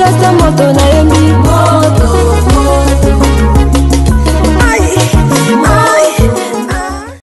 Just a moto na yemi